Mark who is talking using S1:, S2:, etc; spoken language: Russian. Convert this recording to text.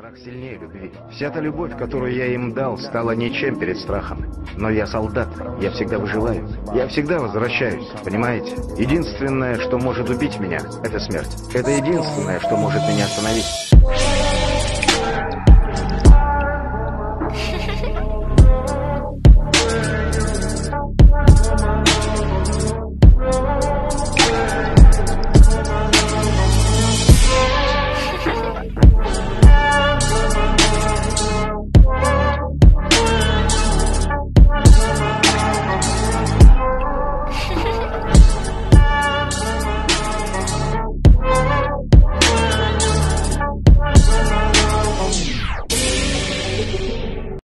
S1: Страх сильнее любви. Вся та любовь, которую я им дал, стала ничем перед страхом. Но я солдат, я всегда выживаю. Я всегда возвращаюсь, понимаете? Единственное, что может убить меня, это смерть. Это единственное, что может меня остановить.